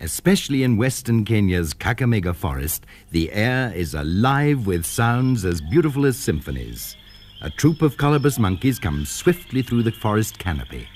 Especially in western Kenya's Kakamega forest, the air is alive with sounds as beautiful as symphonies. A troop of colobus monkeys comes swiftly through the forest canopy.